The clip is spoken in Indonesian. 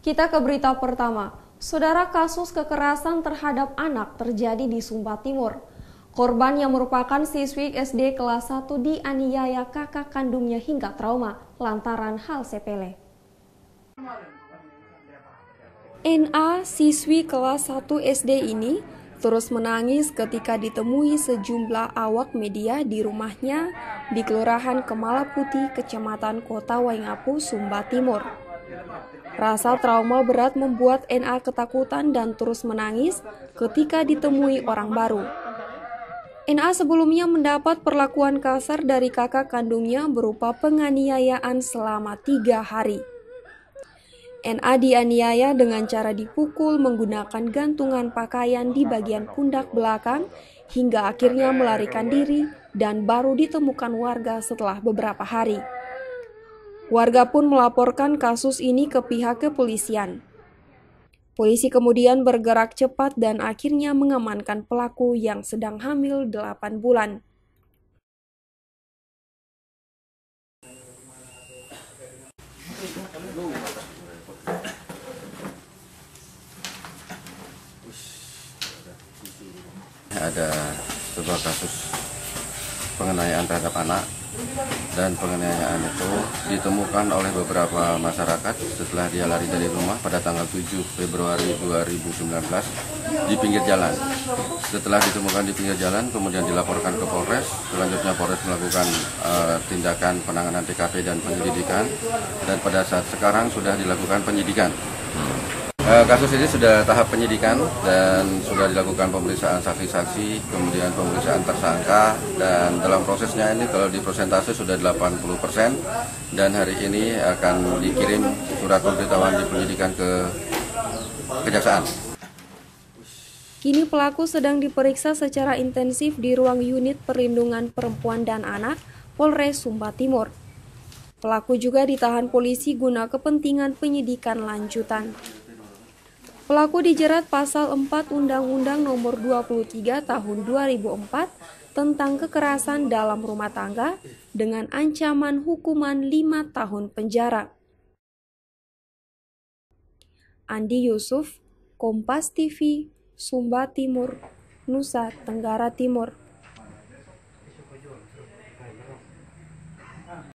Kita ke berita pertama. Saudara kasus kekerasan terhadap anak terjadi di Sumba Timur. Korban yang merupakan siswi SD kelas 1 dianiaya kakak kandungnya hingga trauma lantaran hal sepele. NA, siswi kelas 1 SD ini, terus menangis ketika ditemui sejumlah awak media di rumahnya di Kelurahan Kemala Putih, Kecamatan Kota Waingapu, Sumba Timur. Rasa trauma berat membuat NA ketakutan dan terus menangis ketika ditemui orang baru. NA sebelumnya mendapat perlakuan kasar dari kakak kandungnya berupa penganiayaan selama tiga hari. NA dianiaya dengan cara dipukul menggunakan gantungan pakaian di bagian pundak belakang hingga akhirnya melarikan diri dan baru ditemukan warga setelah beberapa hari. Warga pun melaporkan kasus ini ke pihak kepolisian. Polisi kemudian bergerak cepat dan akhirnya mengamankan pelaku yang sedang hamil 8 bulan. ada sebuah kasus penganiayaan terhadap anak dan penganiayaan itu ditemukan oleh beberapa masyarakat setelah dia lari dari rumah pada tanggal 7 Februari 2019 di pinggir jalan. Setelah ditemukan di pinggir jalan, kemudian dilaporkan ke Polres. Selanjutnya Polres melakukan uh, tindakan penanganan TKP dan penyelidikan. Dan pada saat sekarang sudah dilakukan penyidikan. Eh, kasus ini sudah tahap penyidikan dan sudah dilakukan pemeriksaan saksi-saksi, kemudian pemeriksaan tersangka dan dalam prosesnya ini kalau di persentase sudah 80% dan hari ini akan dikirim surat pemberitahuan di penyidikan ke kejaksaan. Kini pelaku sedang diperiksa secara intensif di ruang unit perlindungan perempuan dan anak Polres Sumba Timur. Pelaku juga ditahan polisi guna kepentingan penyidikan lanjutan. Pelaku dijerat pasal 4 Undang-Undang Nomor 23 Tahun 2004 tentang kekerasan dalam rumah tangga dengan ancaman hukuman 5 tahun penjara. Andi Yusuf, Kompas TV, Sumba Timur, Nusa Tenggara Timur.